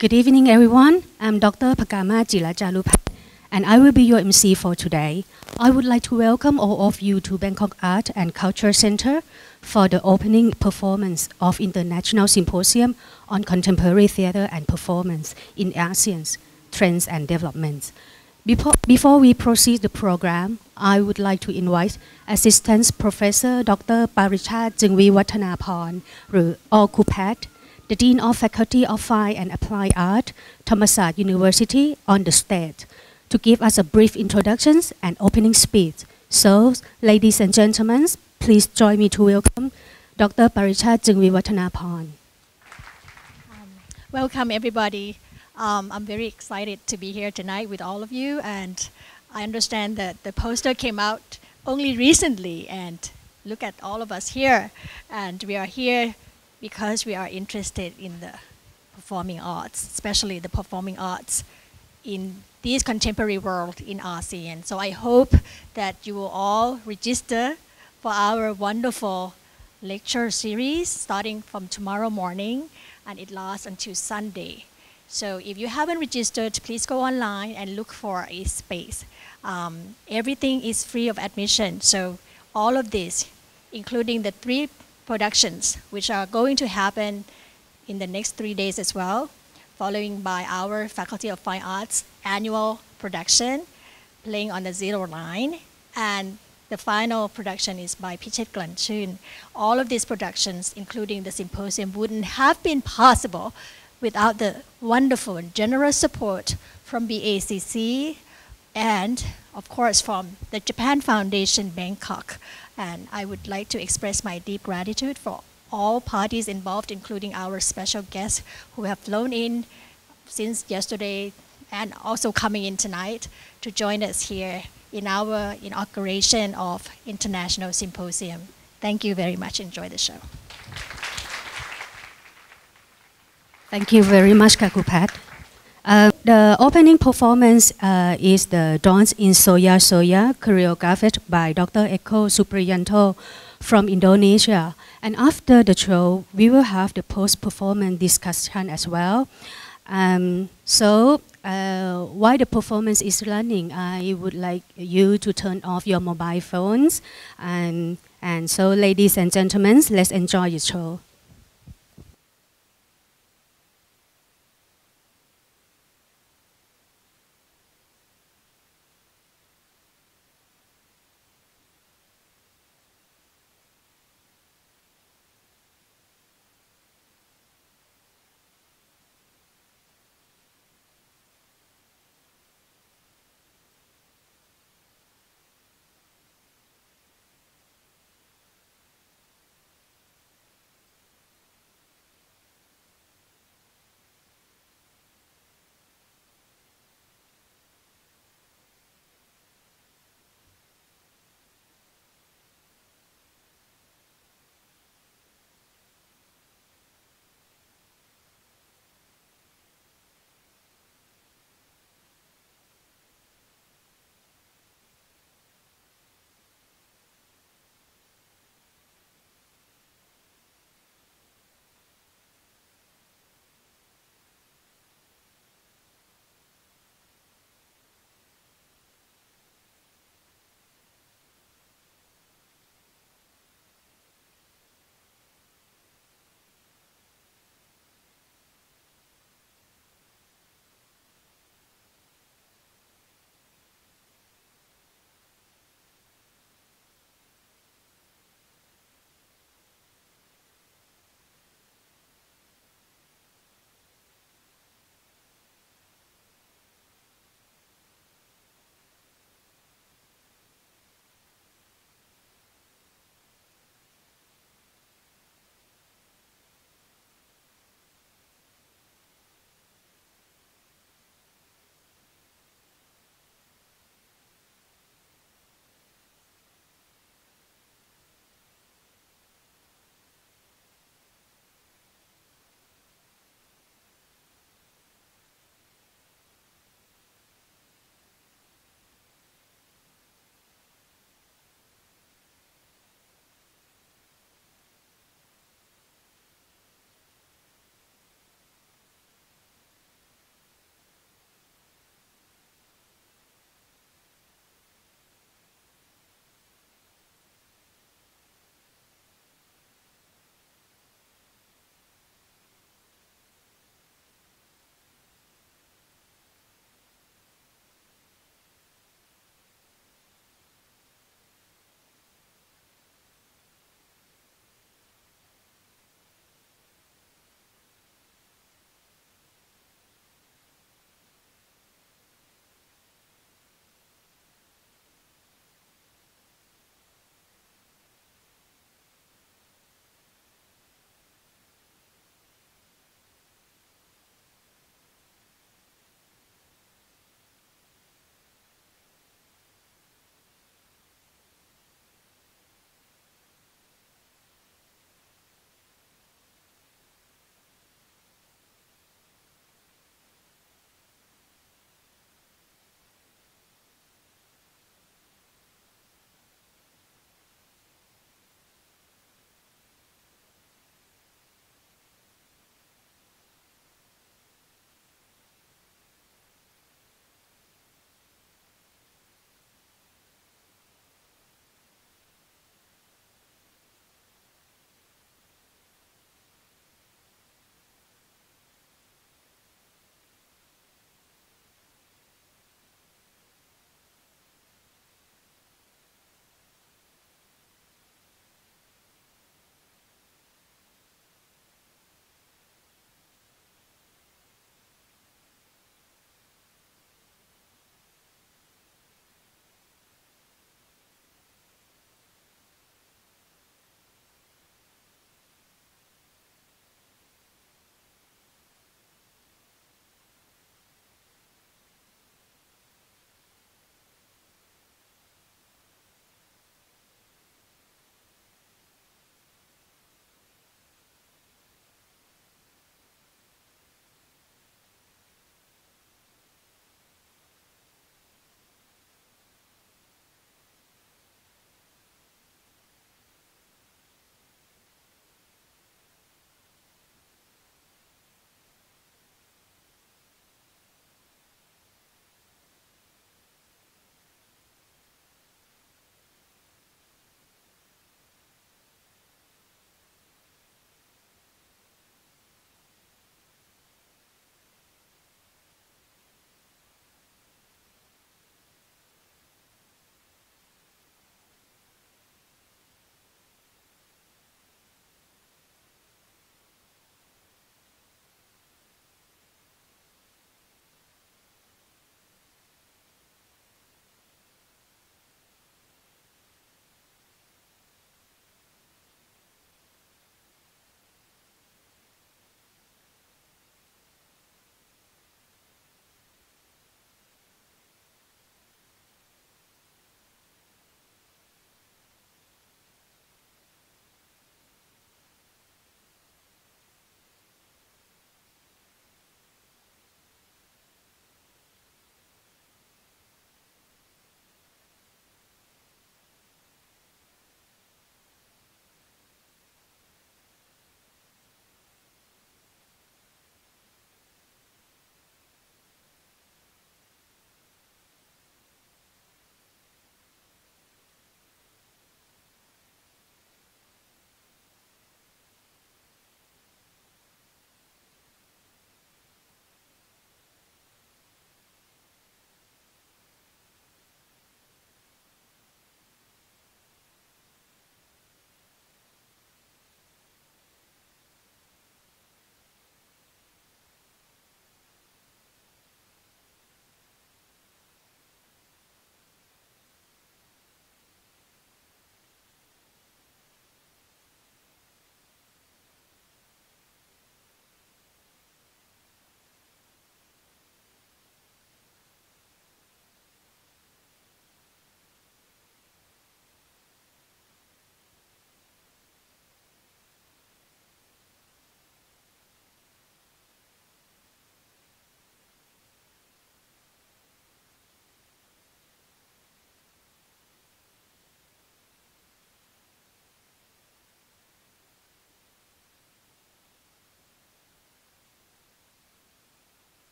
Good evening, everyone. I'm Dr. Pagama Jilajalupat, and I will be your MC for today. I would like to welcome all of you to Bangkok Art and Culture Center for the opening performance of International Symposium on Contemporary Theatre and Performance in ASEAN Trends and Developments. Before, before we proceed the program, I would like to invite Assistant Professor Dr. Parichat Jingwi Wattanaporn, or Kupat, the Dean of Faculty of Fine and Applied Art, Thammasat University, on the stage to give us a brief introduction and opening speech. So, ladies and gentlemen, please join me to welcome Dr. Parichat Jingvi Watanaporn. Um, welcome everybody. Um, I'm very excited to be here tonight with all of you, and I understand that the poster came out only recently. And look at all of us here, and we are here because we are interested in the performing arts, especially the performing arts in this contemporary world in ASEAN. So I hope that you will all register for our wonderful lecture series starting from tomorrow morning, and it lasts until Sunday. So if you haven't registered, please go online and look for a space. Um, everything is free of admission. So all of this, including the three productions, which are going to happen in the next three days as well, following by our Faculty of Fine Arts annual production, playing on the zero line, and the final production is by Pichet Klunchun. All of these productions, including the symposium, wouldn't have been possible without the wonderful and generous support from BACC and, of course, from the Japan Foundation Bangkok. And I would like to express my deep gratitude for all parties involved, including our special guests who have flown in since yesterday and also coming in tonight to join us here in our inauguration of International Symposium. Thank you very much. Enjoy the show. Thank you very much, Kakupat. Uh, the opening performance uh, is the Dance in Soya Soya, choreographed by Dr. Eko Supriyanto from Indonesia. And after the show, we will have the post-performance discussion as well. Um, so uh, while the performance is running, I would like you to turn off your mobile phones. And, and so, ladies and gentlemen, let's enjoy the show.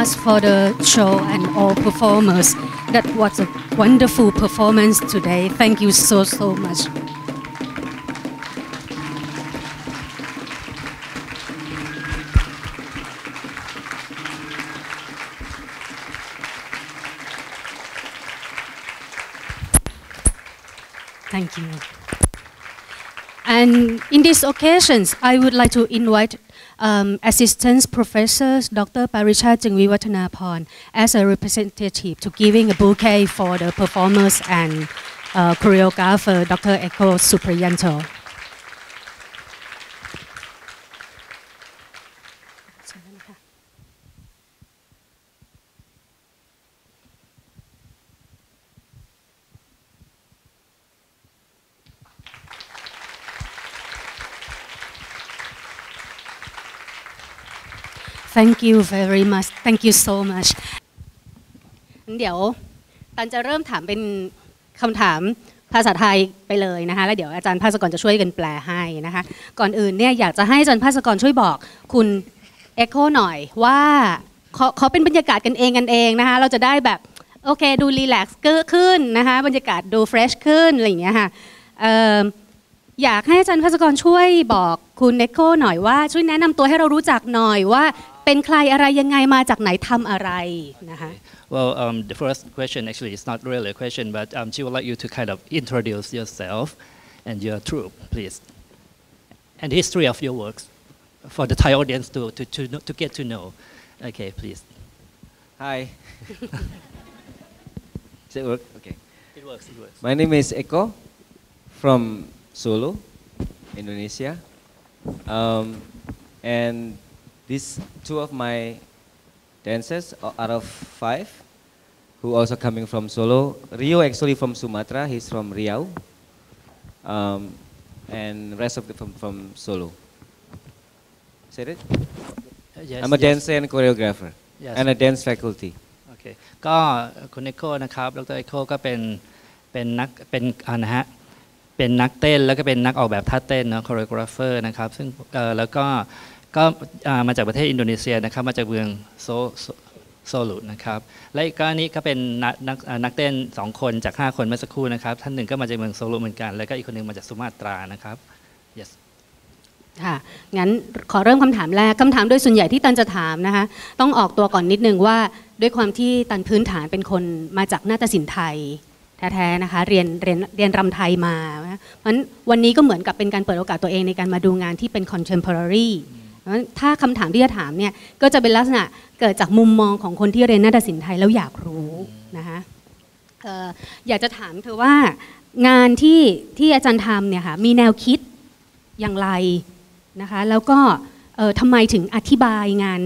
Much for the show and all performers. That was a wonderful performance today. Thank you so, so much. Thank you. And in these occasions, I would like to invite um, Assistant Professor Dr. Parisha Jingviwatanaporn as a representative to giving a bouquet for the performers and uh, choreographer Dr. Eko Supriyanto. Thank you very much. Thank you so much. เดี๋ยวตันจะเริ่มถามเป็นคำถามภาษาไทยไปเลยนะคะ แล้วเดี๋ยวอาจารย์ภาสกรจะช่วยกันแปลให้นะคะ ก่อนอื่นเนี่ยอยากจะให้อาจารย์ภาสกรช่วยบอกคุณเอ็กโคหน่อยว่าขอขอเป็นบรรยากาศกันเองกันเองนะคะ เราจะได้แบบโอเคดูรีแลกซ์ขึ้นนะคะ บรรยากาศดูเฟรชขึ้นอะไรอย่างเงี้ยค่ะอยากให้อาจารย์ภาสกรช่วยบอกคุณเอ็กโคหน่อยว่าช่วยแนะนำตัวให้เรารู้จักหน่อยว่า เป็นใครอะไรยังไงมาจากไหนทำอะไรนะคะ Well, um, the first question actually is not really a question, but um, she would like you to kind of introduce yourself and your troupe, please, and the history of your works for the Thai audience to, to, to, know- to get to know. Okay, please. Hi. Does it work? Okay. It works, it works. My name is Eko from Solo, Indonesia. Um, and these two of my dancers o- out of five who also coming from Solo. Rio actually from Sumatra, he's from Riau. Um, and rest of the from, from Solo. Is that it? Uh, yes, I'm a yes. dancer and choreographer Yes. and a dance faculty. โอเคก็คุณเอโคนะครับ ดรเอโคก็เป็น เป็นนัก เป็นอ่านะฮะ เป็นนักเต้น แล้วก็เป็นนักออกแบบท่าเต้นเนาะ choreographer นะครับ ซึ่งเอ่อแล้วก็ ก็มาจากประเทศอินโดนีเซียนะครับ มาจากเมืองโซโซลุนะครับ และอีกก็อันนี้ก็เป็นนักนักนักเต้นสองคนจาก 5 คนเมื่อสักครู่นะครับ ท่านหนึ่งก็มาจากเมืองโซลุเหมือนกัน แล้วก็อีกคนหนึ่งมาจากสุมาตรานะครับ yes ค่ะ งั้นขอเริ่มคำถามแรกคำถามโดยส่วนใหญ่ที่ตันจะถามนะคะ ต้องออกตัวก่อนนิดนึงว่าด้วยความที่ตันพื้นฐานเป็นคนมาจากนาฏศิลป์ไทยแท้ๆนะคะ เรียนเรียนเรียนรำไทยมาเพราะฉะนั้นวันนี้ก็เหมือนกับเป็นการเปิดโอกาสตัวเองในการมาดูงานที่เป็น contemporary เพราะฉะนั้น ถ้าคำถามที่จะถามเนี่ยก็จะเป็นลักษณะเกิดจากมุมมองของคนที่เรียนนาฏศิลป์ไทยแล้วอยากรู้นะคะอยากจะถามเธอว่างานที่ที่อาจารย์ทำเนี่ยค่ะมีแนวคิดอย่างไรนะคะแล้วก็ทำไมถึงอธิบายงาน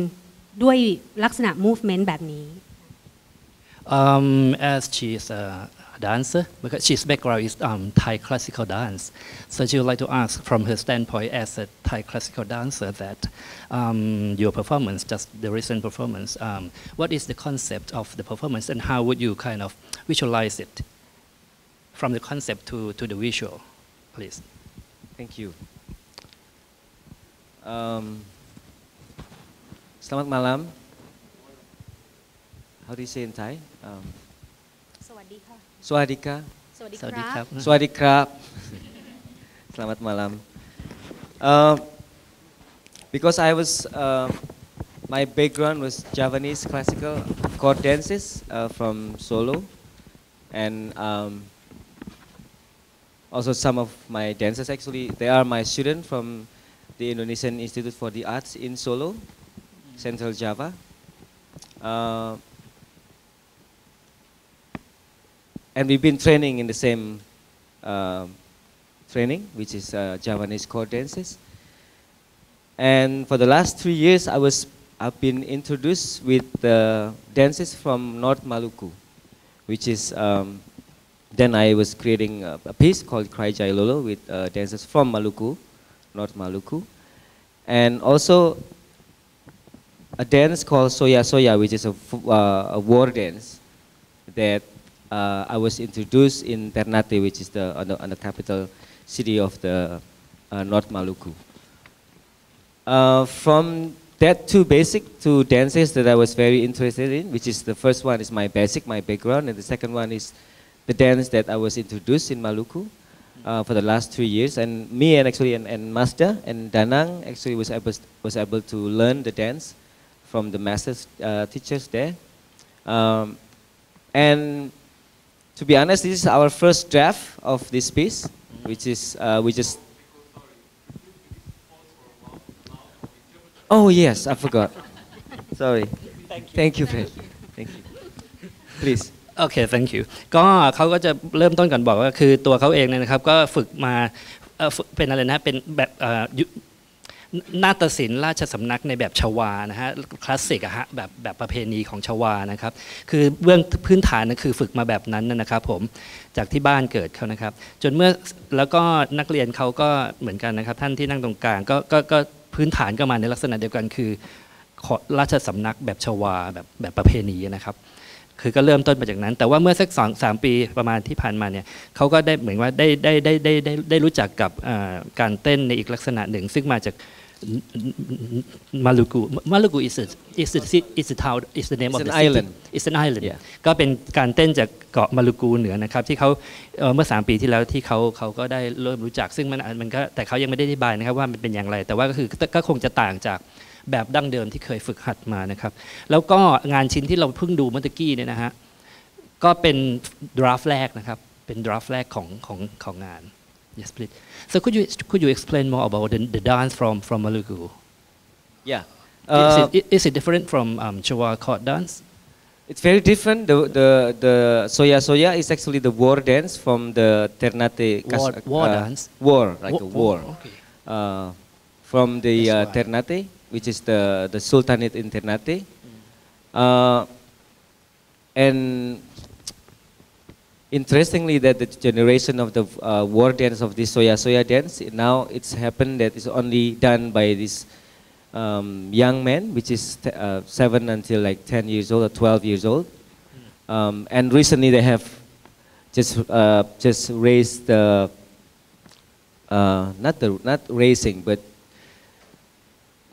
ด้วยลักษณะ movement แบบนี้ Um, as she's a dancer, because she's background is um, Thai classical dance, so she would like to ask from her standpoint as a Thai classical dancer that um, your performance, just the recent performance, um, what is the concept of the performance and how would you kind of visualize it from the concept to, to the visual, please? Thank you. Um, selamat malam. How do you say in Thai? Swadika. Swadika. Swadika. Selamat malam. Uh, because I was, uh, my background was Javanese classical court dances uh, from Solo, and um, also some of my dancers actually they are my student from the Indonesian Institute for the Arts in Solo, Central Java. Uh, and we've been training in the same um, training, which is uh, Javanese court dances. And for the last three years, I was I've been introduced with the dances from North Maluku, which is um, then I was creating a, a piece called Cry Jailolo with uh, dancers from Maluku, North Maluku, and also a dance called Soya Soya, which is uh, a war dance that uh, I was introduced in Ternate, which is the on the, on the capital city of the uh, North Maluku. Uh, from that two basic two dances that I was very interested in, which is the first one is my basic, my background, and the second one is the dance that I was introduced in Maluku uh, for the last three years. And me and actually and, and Master and Danang actually was able was able to learn the dance from the masters uh, teachers there. Um, and to be honest, this is our first draft of this piece, which is uh, we just. Oh yes, I forgot. Sorry. Thank you, Fred. Thank you. Please. โอเค thank you ก็เขาก็จะเริ่มต้นก่อนบอกว่าคือตัวเขาเองเนี่ยนะครับก็ฝึกมาเอ่อฝึกเป็นอะไรนะเป็นแบบเอ่อยุ นาฏศิลป์ราชสำนักในแบบชวานะฮะคลาสสิกอะฮะแบบแบบประเพณีของชวานะครับ คือเบื้องพื้นฐานนั่นคือฝึกมาแบบนั้นนะครับผมจากที่บ้านเกิดเขานะครับ จนเมื่อแล้วก็นักเรียนเขาก็เหมือนกันนะครับ ท่านที่นั่งตรงกลางก็ก็ก็พื้นฐานก็มาในลักษณะเดียวกันคือขอราชสำนักแบบชวาแบบแบบประเพณีนะครับคือก็เริ่มต้นมาจากนั้น แต่ว่าเมื่อสักสองสามปีประมาณที่ผ่านมาเนี่ยเขาก็ได้เหมือนว่าได้ได้ได้ได้ได้ได้รู้จักกับการเต้นในอีกลักษณะหนึ่ง ซึ่งมาจาก มาลูกูมาลูกู is a, is a, is a town is the name It's of an the city island. it's an island Yeah. ก็เป็นการเต้นจากเกาะมาลูกูเหนือนะครับที่เขาเอ่อเมื่อ 3 ปีที่แล้วที่เขาเขาก็ได้เริ่มรู้จักซึ่งมันมันก็แต่เขายังไม่ได้อธิบายนะครับว่ามันเป็นอย่างไร แต่ว่าก็คือก็คงจะต่างจากแบบดั้งเดิมที่เคยฝึกหัดมานะครับ แล้วก็งานชิ้นที่เราเพิ่งดูเมื่อตะกี้เนี่ยนะฮะก็เป็นดราฟแรกนะครับเป็นดราฟแรกของของของงาน yes please so could you could you explain more about the, the dance from from Maluku Yeah. is, Uh, it, is it different from um, court dance It's very different. The the the soya soya is actually the war dance from the Ternate Kas- War- war uh, dance? War, like Wo- a war. okay Uh, from the uh, Ternate, which is the the Sultanate in Ternate. Uh, and interestingly, that the generation of the uh, war dance of this soya soya dance now it's happened that it's only done by this um, young man, which is uh, seven until like ten years old or twelve years old. Um, and recently they have just uh, just raised the uh, not the not racing, but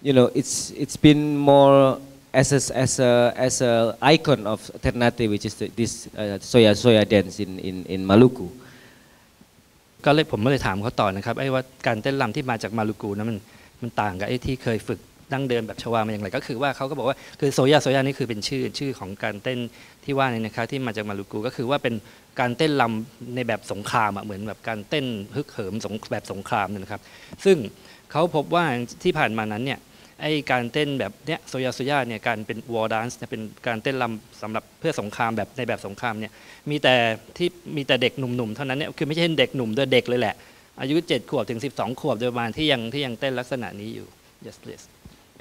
you know it's it's been more as a as a as a icon of Ternate, which is the, this uh, soya soya dance in in in Maluku. ก็เลยผมก็เลยถามเขาต่อนะครับไอ้ว่าการเต้นรำที่มาจากมาลูกูนั้นมันมันต่างกับไอ้ที่เคยฝึกดั้งเดิมแบบชวามาอย่างไรก็คือว่าเขาก็บอกว่าคือโซยาโซยานี่คือเป็นชื่อชื่อของการเต้นที่ว่านี่นะครับที่มาจากมาลูกูก็คือว่าเป็นการเต้นรำในแบบสงครามอะเหมือนแบบการเต้นฮึกเหิมสงแบบสงครามนี่นะครับ ซึ่งเขาพบว่าที่ผ่านมานั้นเนี่ย ไอ้การเต้นแบบเนี้ยโซยาโซยาเนี่ยการเป็นวอร์ดานซ์เป็นการเต้นรำสำหรับเพื่อสงครามแบบในแบบสงครามเนี่ยมีแต่ที่มีแต่เด็กหนุ่มๆเท่านั้นเนี่ยคือไม่ใช่เด็กหนุ่มด้วยเด็กเลยแหละ อายุ 7 ขวบถึง 12 ขวบโดยประมาณที่ยังที่ยังเต้นลักษณะนี้อยู่ yes please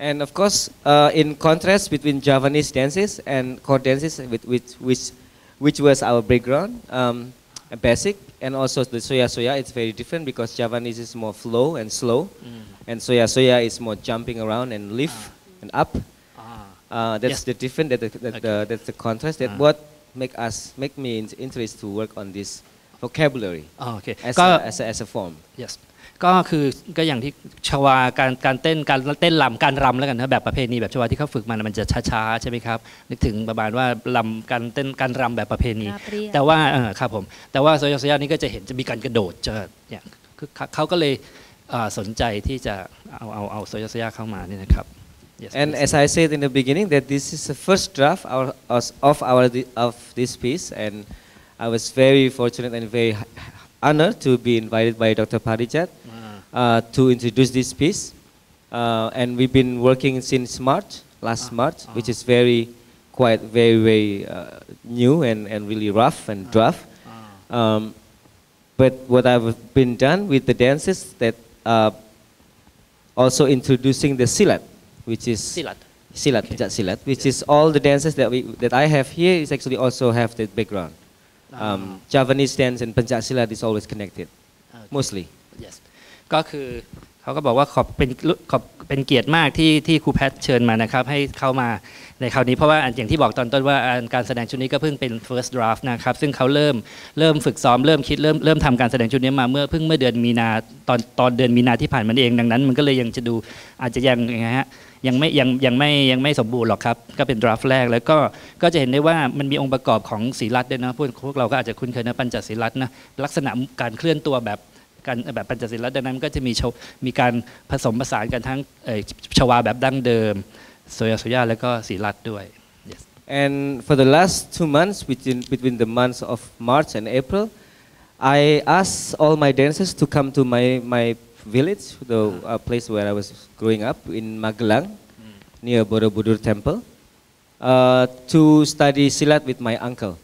And of course, uh, in contrast between Javanese dances and court dances, with, which, which, which was our background, um, and basic, and also the soya soya, it's very different because Javanese is more flow and slow, and soya soya is more jumping around and lift and up. อ่า Uh, that's Yes. the different. That, the- that, the, that's the contrast. That Ah. what make us make me in- interested to work on this vocabulary อ่าโอเค as ก็ a, as a, as a form. yes ก็คือก็อย่างที่ชวาการการเต้นการเต้นรำการรำแล้วกันนะแบบประเพณีแบบชวาที่เขาฝึกมานะมันจะช้าๆใช่ไหมครับนึกถึงประมาณว่ารำการเต้นการรำแบบประเพณีราบเรียบแต่ว่าเออครับผมแต่ว่าโซยาโซยานี่ก็จะเห็นจะมีการกระโดดจะเนี่ยคือเขาเขาก็เลยอ่า สนใจที่จะเอาเอาเอาโซยาโซยาเข้ามานี่นะครับ Yes, And please. as I said in the beginning, that this is the first draft our, us- of our thi- of this piece, and I was very fortunate and very h- honored to be invited by Dr. Parijat Ah. uh, to introduce this piece. Uh, and we've been working since March, last Ah, March, ah. which is very, quite very, very uh, new and, and really rough and rough. Ah. Um, but what I've been done with the dances that uh, also introducing the silat, which is สิลัด silat, Okay. pencak silat, which is all the dances that we that I have here is actually also have that background. Ah. Um, Javanese dance and pencak silat is always connected, Okay. mostly. yes ก็คือ เขาก็บอกว่าขอบเป็นขอบเป็นเกียรติมากที่ที่ครูแพทเชิญมานะครับ ให้เข้ามาในคราวนี้เพราะว่าอย่างที่บอกตอนต้นว่าการแสดงชุดนี้ก็เพิ่งเป็น first draft นะครับ ซึ่งเขาเริ่มเริ่มฝึกซ้อมเริ่มคิดเริ่มเริ่มทำการแสดงชุดนี้มาเมื่อเพิ่งเมื่อเดือนมีนาตอนตอนเดือนมีนาที่ผ่านมานี่เองดังนั้น มันก็เลยยังจะดูอาจจะยังยังไงฮะยังไม่ยังยังไม่ยังไม่สมบูรณ์หรอกครับ ก็เป็นดราฟแรกแล้วก็ก็จะเห็นได้ว่ามันมีองค์ประกอบของศีลัดด้วยนะพวกพวกเราก็อาจจะคุ้นเคยนะปัญจศีลัดนะลักษณะการเคลื่อนตัวแบบ การแบบปัญจศีลัดดังนั้นก็จะมีชวมีการผสมผสานกันทั้งเอ่อชวาแบบดั้งเดิมโซยาโซยาแล้วก็ศีลัดด้วย yes. And for the last two months, between, between the months of March and April, I asked all my dancers to come to my, my village, the uh, place where I was growing up in Magelang, near Borobudur Temple, uh, to study Silat with my uncle.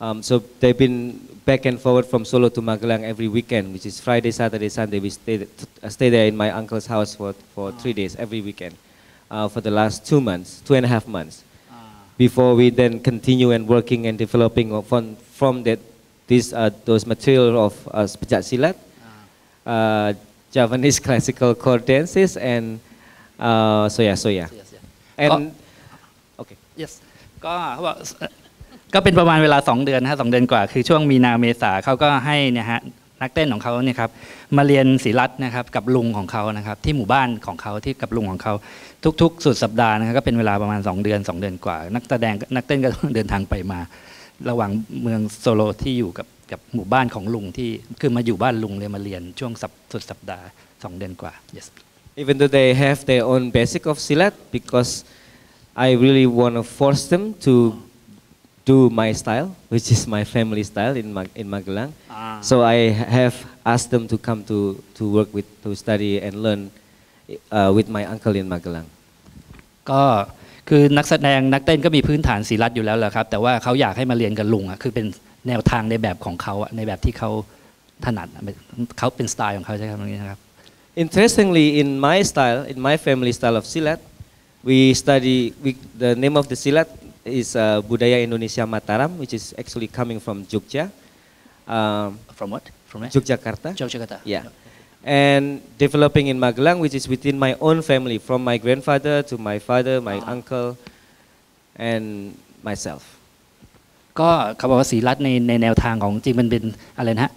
Um, so they've been back and forward from Solo to Magelang every weekend, which is Friday, Saturday, Sunday. We stay, uh, stay there in my uncle's house for, for three days every weekend uh, for the last two months, two and a half months before we then continue and working and developing of- from, from that, these, uh, those material of uh, Pejat Silat, uh, Javanese classical chord dances, and uh, soya soya. And okay. yes ก็เขาบอกเอ่อ ก็เป็นประมาณเวลา 2 เดือนนะฮะสองเดือนกว่า คือช่วงมีนาเมษาเขาก็ให้เนี่ยฮะนักเต้นของเขาเนี่ยครับมาเรียนศิลัดนะครับกับลุงของเขานะครับที่หมู่บ้านของเขาที่กับลุงของเขาทุก ๆ สุดสัปดาห์นะครับก็เป็นเวลาประมาณ 2 เดือน 2 เดือนกว่า นักแสดงนักเต้นก็เดินทางไปมา ระหว่างเมืองโซโลที่อยู่กับกับหมู่บ้านของลุงที่คือมาอยู่บ้านลุงเลยมาเรียนช่วงสัปสุดสัปดาห์สองเดือนกว่า yes even though they have their own basic of silat because I really want to force them to do my style which is my family style in Mag- in Magelang so I ha- have asked them to come to to work with to study and learn uh, with my uncle in Magelang ก็คือนักแสดงนักเต้นก็มีพื้นฐานศิลัดอยู่แล้วแหละครับ แต่ว่าเขาอยากให้มาเรียนกับลุงอ่ะคือเป็นแนวทางในแบบของเขาอะในแบบที่เขาถนัดอะเขาเป็นสไตล์ของเขาใช่ไหมตรงนี้นะครับ Interestingly, in my style, in my family style of silat, we study. We, the name of the silat is uh, Budaya Indonesia Mataram, which is actually coming from Jogja, um, from what from where Yogyakarta. Yogyakarta Yeah, and developing in Magelang, which is within my own family, from my grandfather to my father, my Ah. uncle, and myself. ก็เขาบอกว่าศรีรัตน์ในในแนวทางของจริงมันเป็นอะไรนะฮะ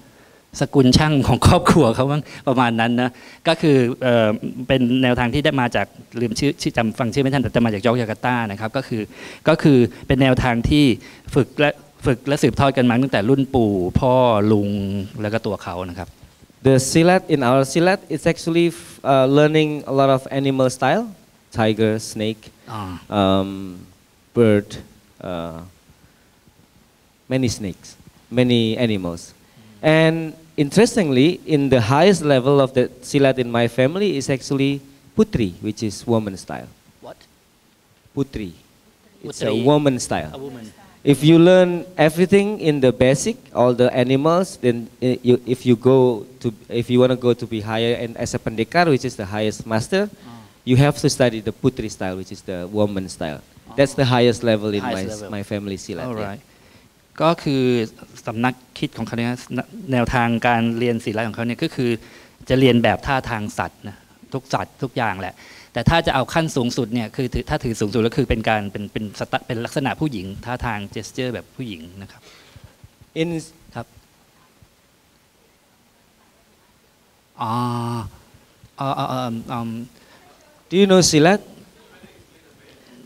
สกุลช่างของครอบครัวเขาบ้างประมาณนั้นนะก็คือเอ่อเป็นแนวทางที่ได้มาจากลืมชื่อชื่อจำฟังชื่อไม่ทันแต่จะมาจากยอกยาการ์ตานะครับก็คือก็คือเป็นแนวทางที่ฝึกและฝึกและสืบทอดกันมาตั้งแต่รุ่นปู่พ่อลุงแล้วก็ตัวเขานะครับ The silat in our silat is actually f- uh, learning a lot of animal style, tiger, snake, อ่า um, bird, uh, many snakes, many animals. And interestingly, in the highest level of the silat in my family is actually putri, which is woman style. What Putri. It's a woman style. a woman If you learn everything in the basic, all the animals, then uh, you, if you go to, if you want to go to be higher and as a pendekar, which is the highest master, you have to study the putri style, which is the woman style. That's the highest level in my, Highest s- level. my family silat. yeah. Alright ก็คือสำนักคิดของเขาเนี่ยแนวทางการเรียนศิลป์ของเขาเนี่ยก็คือจะเรียนแบบท่าทางสัตว์นะทุกสัตว์ทุกอย่างแหละ แต่ถ้าจะเอาขั้นสูงสุดเนี่ยคือถือถ้าถือสูงสุดก็คือเป็นการเป็นเป็นสไตล์เป็นลักษณะผู้หญิงท่าทางเจสเจอร์แบบผู้หญิงนะครับ In ครับอ๋ออ๋ออ๋ออ๋ออืม do you know silat?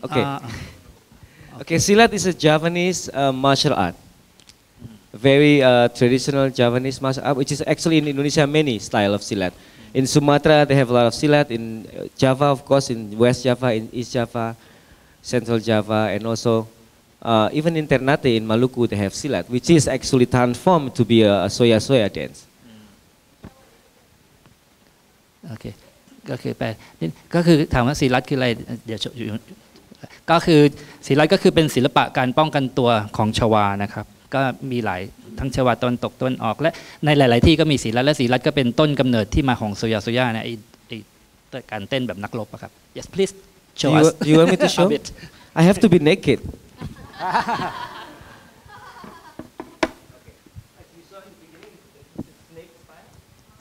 Okay. อ่า Okay, silat is a Javanese uh, martial art. Very uh, traditional Javanese martial art, which is actually in Indonesia many style of silat. In Sumatra they have a lot of silat. In uh, Java, of course, in West Java, in East Java, Central Java, and also uh, even in Ternate in Maluku they have silat, which is actually transformed to be a, a soya soya dance. โอเค ก็คือแปลนี่ก็คือถามว่าศิลัดคืออะไร เดี๋ยวอยู่ ก็คือศิลัดก็คือเป็นศิลปะการป้องกันตัวของชวานะครับ ก็มีหลายทั้งชวาตอนตกตอนออก และในหลาย ๆ ที่ก็มีศิลัดและศิลัดก็เป็นต้นกำเนิดที่มาของโซยาโซยาเนี่ยไอ้ไอ้การเต้นแบบนักรบอะครับ yes please Do show you, us do you want me to a show? bit I have to be naked.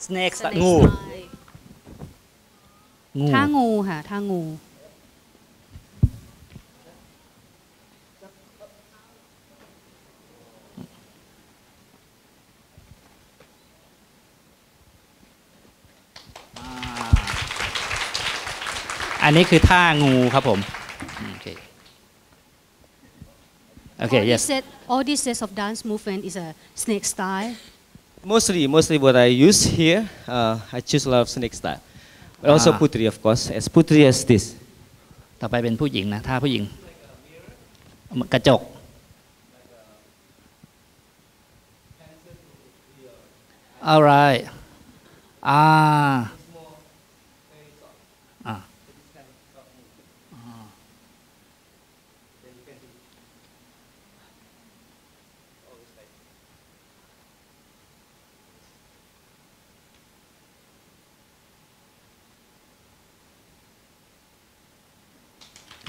snake สเนงูกงูท่างูค่ะท่างู อันอันนี้คือท่างูครับผม โอเค โอเค all, yes this set, all these sets of dance movement is a snake style. Mostly, mostly what I use here, uh, I choose a lot of snake style. But also Ah. putri, of course, as putri as this. ต่อไปเป็นผู้หญิงนะท่าผู้หญิง กระจก alright อ่าอ่า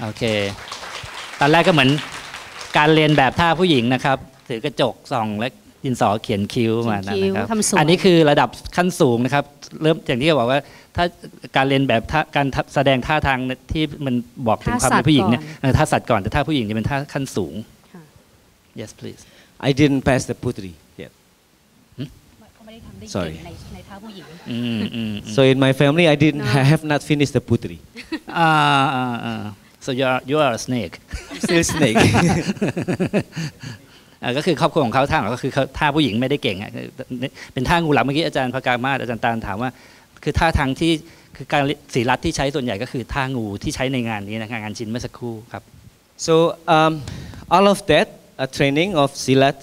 โอเค ตอนแรกก็เหมือนการเรียนแบบท่าผู้หญิงนะครับ ถือกระจกส่องและดินสอเขียนคิ้วมาเขียนคิ้วนะครับทำสวยอันนี้คือระดับขั้นสูงนะครับ เริ่มอย่างที่เขาบอกว่าถ้าการเรียนแบบท่าการแสดงท่าทางที่มันบอกถึงความเป็นผู้หญิงเนี่ยเออท่าสัตว์ก่อนแต่ท่าผู้หญิงนี่เป็นท่าขั้นสูงค่ะ yes please I didn't pass the putri yet. เขาไม่ได้ทำได้ Sorry เก่งในในท่าผู้หญิงอืมอืมอืม So in my family, I didn't. No. I have not finished the putri. อ่าอ่าอ่า so you are you are a snake I'm still snake. อ่าก็คือครอบครัวของเขาท่าของเขาก็คือเขาท่าผู้หญิงไม่ได้เก่งอะคือเป็นท่างูหลามเมื่อกี้อาจารย์พกามาศอาจารย์ตาลถามว่า คือท่าทางที่คือการสีรัดที่ใช้ส่วนใหญ่ก็คือท่างูที่ใช้ในงานนี้นะงานชิ้นเมื่อสักครู่ครับ so um, all of that, a training of silat,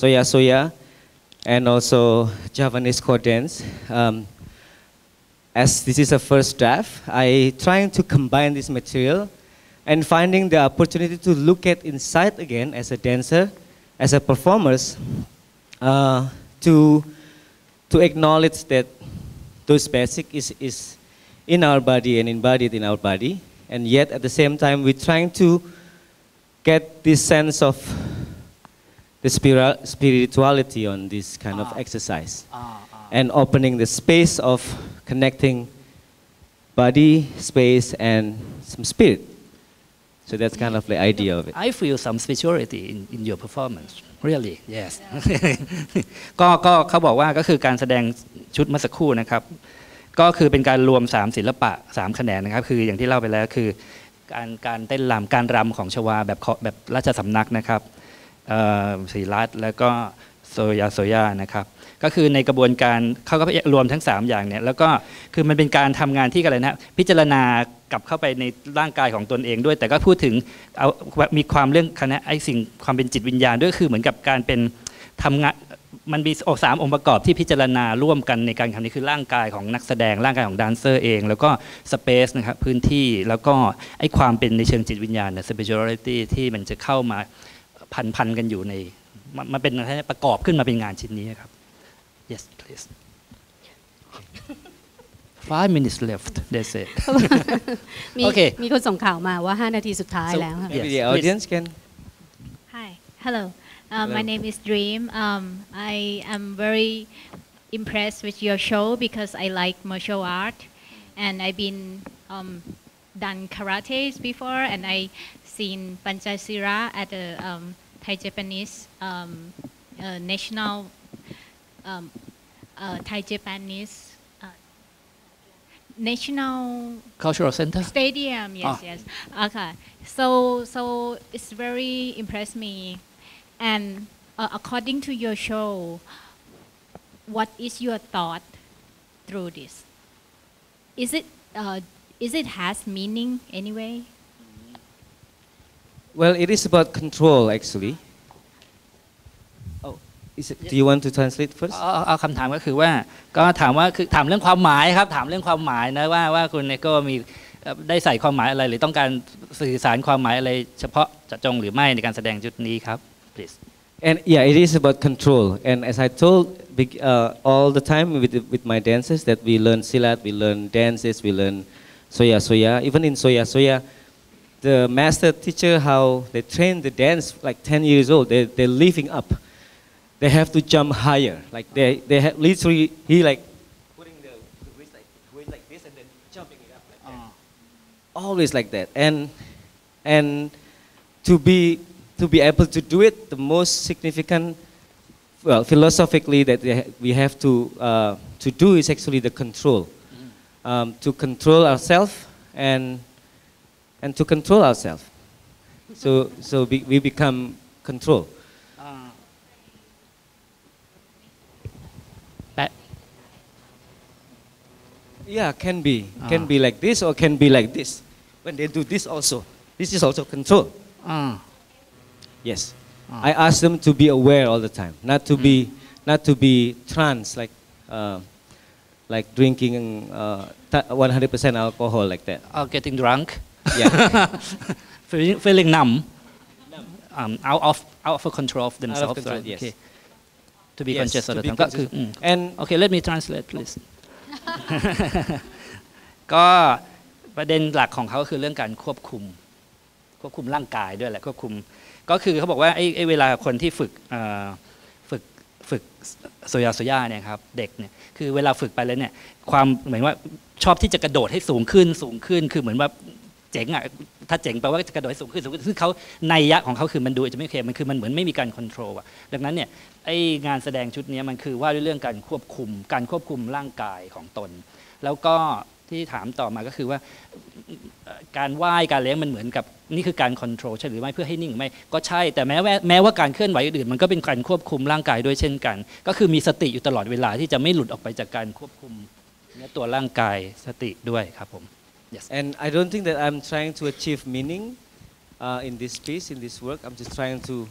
soya soya, and also Javanese core dance. Um, as this is a first draft, I trying to combine this material and finding the opportunity to look at inside again as a dancer, as a performers, uh, to to acknowledge that those basic is, is in our body and embodied in our body, and yet at the same time we're trying to get this sense of the spira- spirituality on this kind of ah. exercise. Ah, ah. And opening the space of connecting body, space, and some spirit. So that's kind of the idea of it. I feel some spirituality in, in your performance really yes ก็ก็เขาบอกว่าก็คือการแสดงชุดเมื่อสักครู่นะครับ ก็คือเป็นการรวม 3 ศิลปะ 3 แขนงนะครับ คืออย่างที่เล่าไปแล้วคือ การการเต้นรำการรำของชวาแบบเคาะแบบราชสำนักนะครับเอ่อศรีรัตน์แล้วก็โซยาโซยานะครับ ก็คือในกระบวนการเขาก็รวมทั้ง 3 อย่างเนี่ยแล้วก็คือมันเป็นการทำงานที่อะไรนะพิจารณากลับเข้าไปในร่างกายของตนเองด้วย แต่ก็พูดถึงเอามีความเรื่องคณะไอ้สิ่งความเป็นจิตวิญญาณด้วยคือเหมือนกับการเป็นทำงานมันมีสามองค์ประกอบที่พิจารณาร่วมกันในการทำนี้คือร่างกายของนักแสดงร่างกายของแดนเซอร์เอง แล้วก็สเปซนะครับพื้นที่แล้วก็ไอ้ความเป็นในเชิงจิตวิญญาณเนี่ย spirituality ที่มันจะเข้ามาพันพันๆกันอยู่ในมันมันเป็นอะไรประกอบขึ้นมาเป็นงานชิ้นนี้ครับ yes please five minutes left that's it มี โอเค มีคนส่งข่าวมาว่า 5 นาทีสุดท้ายแล้วค่ะ Yes, Maybe the please. audience can. Hi, hello. Um, my Hello. name is Dream. Um, I am very impressed with your show because I like martial art, and I've been um, done karate before, and I seen Panchasira at the um, Thai Japanese um, uh, national um, uh, Thai Japanese uh, national cultural center Stadium, yes, Ah. yes. Okay. So, so it's very impressed me. And uh, according to your show, what is your thought through this? Is it, uh, is it has meaning anyway? Well, it is about control, actually. Oh, is it, do you want to translate first? เอาเอาเอาคำถามก็คือว่าก็ถามว่าคือถามเรื่องความหมายครับ ถามเรื่องความหมายนะว่าว่าคุณเนโก้มีเอ่อได้ใส่ความหมายอะไร หรือต้องการสื่อสารความหมายอะไร เฉพาะเจาะจงหรือไม่ในการแสดงชุดนี้ครับ please And yeah, it is about control. And as I told big- uh, all the time with, with my dancers that we learn silat, we learn dances, we learn soya soya. Even in soya soya, the master teacher how they train the dance like 10 years old. They they're leaping up. They have to jump higher. Like they they have literally he like putting the, the wrist like going like this and then jumping it up like that. Always like that. And and to be to be able to do it, the most significant, well, philosophically that we ha- we have to uh, to do is actually the control, um, to control ourselves and and to control ourselves. So so we, we become control. Yeah, can be. Ah. Can be like this or can be like this. When they do this also, this is also control. อ่า Yes. Ah. I ask them to be aware all the time, not to be not to be trance like uh, like drinking uh, th- 100% alcohol like that. uh, getting drunk Yeah. feeling feeling numb um, out of out of control of themselves control, right? yes. okay to be Yes, conscious all to the be time ก็คือ conscious. อืม and Okay let me translate please ก็ประเด็นหลักของเขาคือเรื่องการควบคุม ควบคุมร่างกายด้วยแหละควบคุม ก็คือเขาบอกว่าไอ้ไอเวลาคนที่ฝึกฝึกฝึกโซยาโซยาเนี่ยครับเด็กเนี่ยคือเวลาฝึกไปแล้วเนี่ยความเหมือนว่าชอบที่จะกระโดดให้สูงขึ้นสูงขึ้น คือเหมือนว่า เจ๋งอะถ้าเจ๋งแปลว่าจะกระโดดสูงขึ้นสูงขึ้นซึ่งเขาในยะของเขาคือมันดูจะไม่โอเคมันคือมันเหมือนไม่มีการควบคุมอะดังนั้นเนี่ยไองานแสดงชุดนี้มันคือว่าด้วยเรื่องการควบคุม การควบคุมร่างกายของตน แล้วก็ที่ถามต่อมาก็คือว่าการไหว้การเลี้ยงมันเหมือนกับนี่คือการค o n t r o l ใช่หรือไม่เพื่อให้นิ่งหรือไม่ก็ใช่แต่แม้ว่าแม้ว่าการเคลื่อนไหวอื่นมันก็เป็นการควบคุมร่างกายด้วยเช่นกัน ก็คือมีสติอยู่ตลอดเวลาที่จะไม่หลุดออกไปจากการควบคุมเนื้อตัวร่างกายสติด้วยครับผม Yes. And I don't think that I'm trying to achieve meaning uh, in this piece, in this work. I'm just trying to,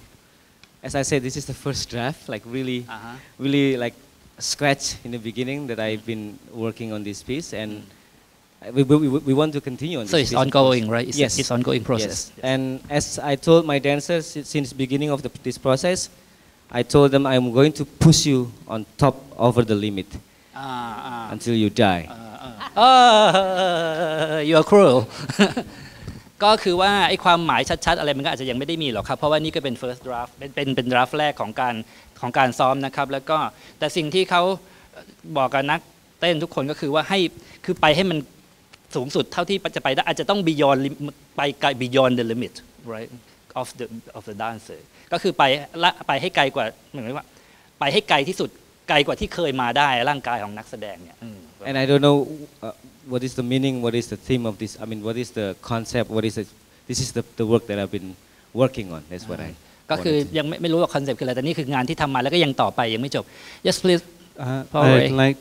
as I said, this is the first draft, like really, uh -huh. really like scratch in the beginning that I've been working on this piece. And mm. we, we, we want to continue on so this. So it's ongoing, right? It's yes. It's ongoing process. Yes. yes. And as I told my dancers since beginning of the, this process, I told them I'm going to push you on top over the limit ah, ah. until you die. Ah. เออ you are cruel ก็คือว่าไอ้ความหมายชัดๆ อะไรมันก็อาจจะยังไม่ได้มีหรอกครับ เพราะว่านี่ก็เป็น first draft เป็นเป็นเป็น draft แรกของการของการซ้อมนะครับ แล้วก็แต่สิ่งที่เขาบอกกับนักเต้นทุกคนก็คือว่าให้คือไปให้มันสูงสุดเท่าที่จะไปได้อาจจะต้อง beyond ไปไกล beyond the limit right of the of the dancer ก็คือไปละไปให้ไกลกว่าเหมือนว่า ไปให้ไกลที่สุดไกลกว่าที่เคยมาได้ร่างกายของนักแสดงเนี่ย And I don't know uh, what is the meaning, what is the theme of this. I mean, what is the concept? What is it? This is the, the work that I've been working on. That's what I. ก็คือ wanted to- ยังไม่ไม่รู้ว่าคอนเซปต์คืออะไร แต่นี่คืองานที่ทำมาแล้วก็ยังต่อไปยังไม่จบ yes please Uh, Paul Ray. I'd like,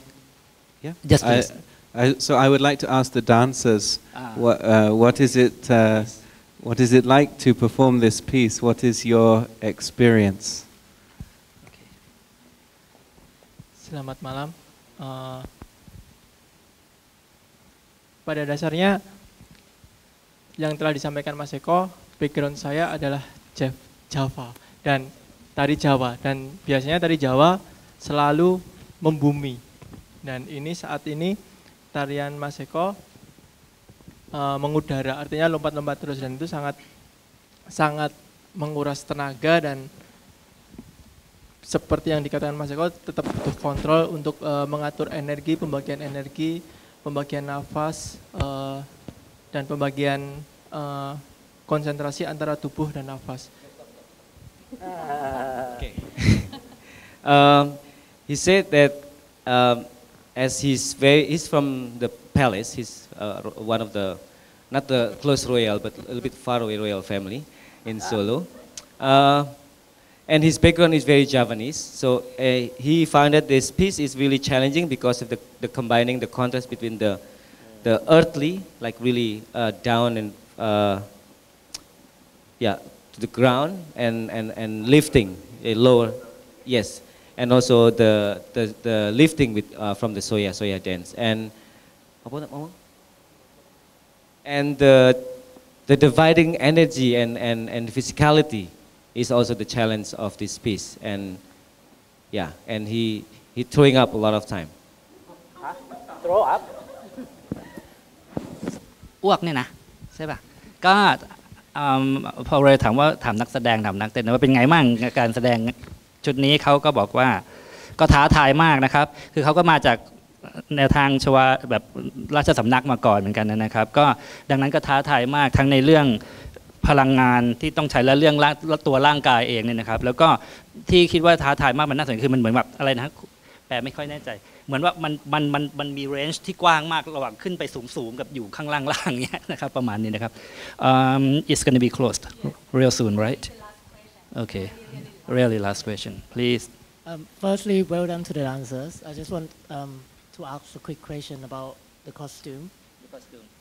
yeah. Yes, I- please. I, so I would like to ask the dancers, Ah. what, uh, what is it, uh, what is it like to perform this piece? What is your experience? Selamat malam. Eh, pada dasarnya yang telah disampaikan Mas Eko, background saya adalah Jav- Java. Dan tari Jawa. Dan biasanya tari Jawa selalu membumi. Dan ini saat ini tarian Mas Eko eh, mengudara, artinya lompat-lompat terus. Dan itu sangat sangat menguras tenaga dan seperti yang dikatakan Mas Eko tetap butuh kontrol untuk eh, mengatur energi, pembagian energi, pembagian nafas eh, dan pembagian eh, konsentrasi antara tubuh dan nafas. Okay. um, he said that um, as he's very, he's from the palace. He's uh, one of the, not the close royal, but a little bit far away royal family in Solo. Uh, and his background is very Javanese. So uh, he found that this piece is really challenging because of the, the combining the contrast between the, the earthly, like really uh, down and uh, yeah, to the ground and, and, and lifting a lower, yes, and also the, the, the lifting with, uh, from the soya, soya dance. And, and the, the dividing energy and, and, and physicality is also the challenge of this piece. And yeah, and he, he throwing up a lot of time. throw up อ้วกเนี่ยนะใช่ป่ะก็อืมพอเลยถามว่าถามนักแสดงถามนักเต้นว่าเป็นไงมั่งการแสดงชุดนี้เขาก็บอกว่าก็ท้าทายมากนะครับ คือเขาก็มาจากแนวทางชวาแบบราชสำนักมาก่อนเหมือนกันนะครับ ก็ดังนั้นก็ท้าทายมากทั้งในเรื่อง พลังงานที่ต้องใช้และเรื่องร่างตัวร่างกายเองเนี่ยนะครับ แล้วก็ที่คิดว่าท้าทายมากมันน่าสนใจคือมันเหมือนแบบอะไรนะแปลไม่ค่อยแน่ใจ เหมือนว่ามันมันมันมันมีเรนจ์ที่กว้างมากระหว่างขึ้นไปสูงสูงๆกับอยู่ข้างล่างล่างๆเนี้ยนะครับประมาณนี้นะครับ um, it's gonna be closed real soon right okay really last question please Um, firstly, well done to the dancers. I just want um, to ask a quick question about the costume.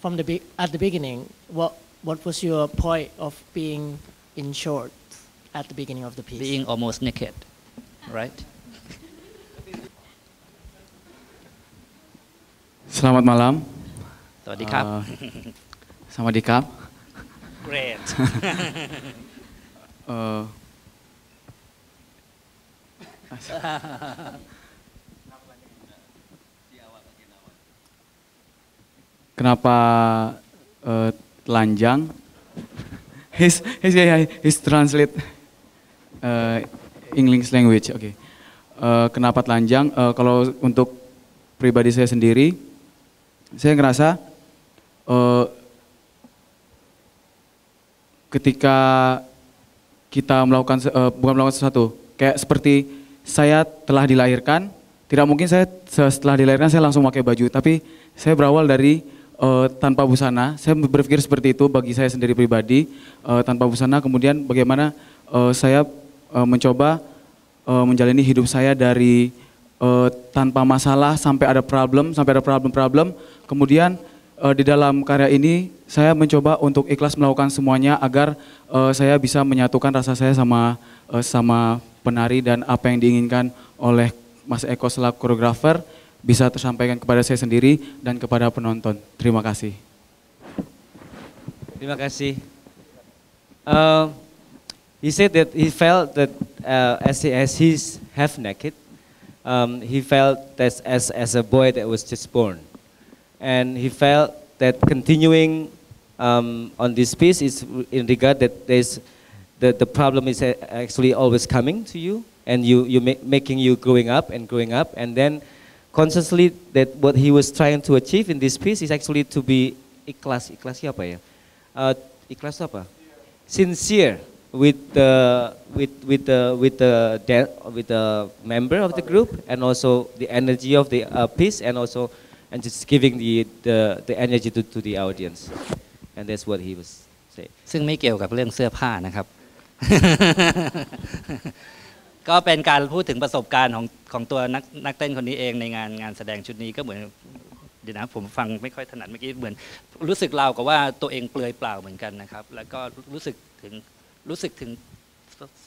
From the be- at the beginning, what what was your point of being in short at the beginning of the piece? Being almost naked, right? Selamat malam. Sawadikap. Uh, Sawadikap. Great. uh, Kenapa uh, telanjang? His, his, yeah, his translate uh, English language. Oke. Uh, kenapa telanjang? Uh, kalau untuk pribadi saya sendiri, saya ngerasa uh, ketika kita melakukan eh, bukan melakukan sesuatu kayak seperti saya telah dilahirkan tidak mungkin saya se- setelah dilahirkan saya langsung pakai baju tapi saya berawal dari eh, tanpa busana saya berpikir seperti itu bagi saya sendiri pribadi. Eh, tanpa busana kemudian bagaimana eh, saya eh, mencoba eh, menjalani hidup saya dari eh, tanpa masalah sampai ada problem sampai ada problem-problem. Kemudian eh, di dalam karya ini saya mencoba untuk ikhlas melakukan semuanya agar eh, saya bisa menyatukan rasa saya sama eh, sama penari dan apa yang diinginkan oleh Mas Eko selaku koreografer bisa tersampaikan kepada saya sendiri dan kepada penonton. Terima kasih. Terima kasih. Uh, he said that he felt that uh, as he, as he's half naked, um, he felt that as as a boy that was just born, and he felt that continuing um, on this piece is in regard that there's the the problem is actually always coming to you, and you you ma- making you growing up and growing up, and then consciously that what he was trying to achieve in this piece is actually to be ikhlas ikhlas apa ya uh, ikhlas itu apa sincere with the with with the with the dan- with the member of the group and also the energy of the uh, piece and also and just giving the the, the energy to, to the audience and that's what he was saying ซึ่งไม่เกี่ยวกับเรื่องเสื้อผ้านะครับ ก็เป็นการพูดถึงประสบการณ์ของของตัวนักนักเต้นคนนี้เองในงานงานแสดงชุดนี้ก็เหมือนเดี๋ยวนะผมฟังไม่ค่อยถนัดเมื่อกี้เหมือน รู้สึกเรากับว่าตัวเองเปลือยเปล่าเหมือนกันนะครับ แล้วก็รู้สึกถึงรู้สึกถึง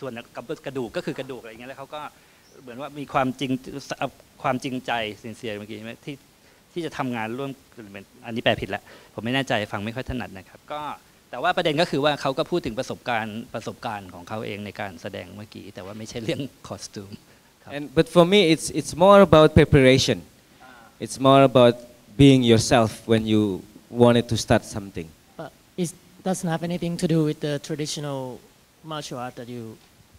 ส่วนกับกระดูกก็คือกระดูกอะไรอย่างเงี้ยแล้วเขาก็เหมือนว่ามีความจริงความจริงใจสินเสียเมื่อกี้ที่ที่จะทำงานร่วมกันอันนี้แปลผิดล้วผมไม่แน่ใจฟังไม่ค่อยถนัดนะครับ ก็ แต่ว่าประเด็นก็คือว่าเขาก็พูดถึงประสบการณ์ประสบการณ์ของเขาเองในการแสดงเมื่อกี้ แต่ว่าไม่ใช่เรื่องคอสตูม and but for me it's it's more about preparation it's more about being yourself when you wanted to start something But it doesn't have anything to do with the traditional martial art that you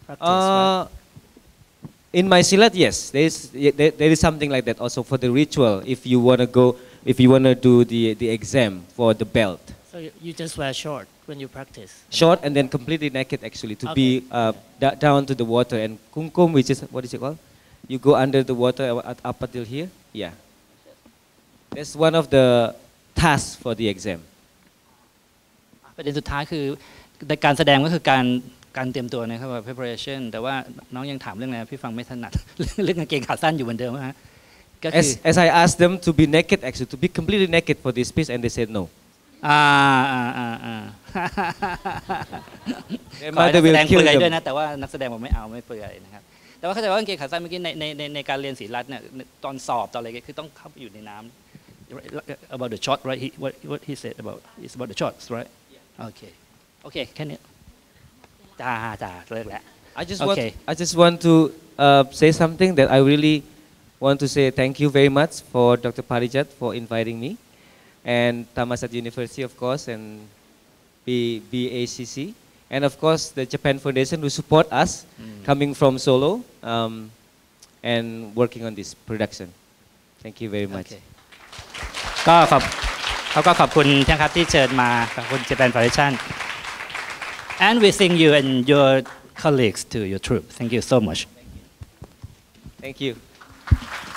practice, right? Uh, in my silat, yes, there is y- there, there is something like that also for the ritual. If you want to go, if you want to do the the exam for the belt, so you, just wear short when you practice? Short and then completely naked actually to okay. be uh, down to the water and kungkum which is, what is it called? You go under the water uh, up until here? Yeah. That's one of the tasks for the exam. ประเด็นสุดท้ายคือในการแสดงก็คือการการเตรียมตัวนะครับ preparation แต่ว่าน้องยังถามเรื่องอะไรพี่ฟังไม่ถนัดเรื่องกางเกงขาสั้นอยู่เหมือนเดิมฮะ as as I asked them to be naked actually to be completely naked for this piece and they said no อ่าอ่าอ่าอ่า Their ขอให้นั mother กแส will ดงเป kill ลือยด้วย them. นะแต่ว่านักแสดงบอกไม่เอาไม่เปลือยนะครับแต่ว่าเข้าใจว่ากางเกงขาสั้นเมื่อกี้ในในในในการเรียนศิลรัตน์เนี่ยตอนสอบตอนอะไรเงี้ยคือต้องเข้าไปอยู่ในน้ำ about the shot right he what what he said about is about the shots right okay okay แค่นี้จ้าจ้าเลิกแล้ว I just Okay. want I just want to uh, say something that I really want to say thank you very much for Dr. Parijat for inviting me, and Thammasat University, of course, and B BACC. And of course, the Japan Foundation who support us mm. coming from Solo um, and working on this production. Thank you very much. ก็ขอบเขาก็ขอบคุณนะครับที่เชิญมาขอบคุณ Japan Foundation and we thank you and your colleagues to your troupe. Thank you so much. Thank you. Thank you.